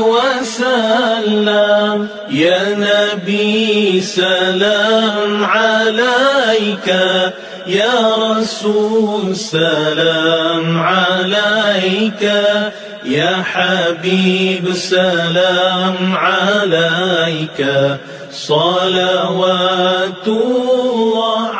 وسلم. يا نبي سلام عليك. يا رسول سلام عليك. يا حبيب سلام عليك. صلوات الله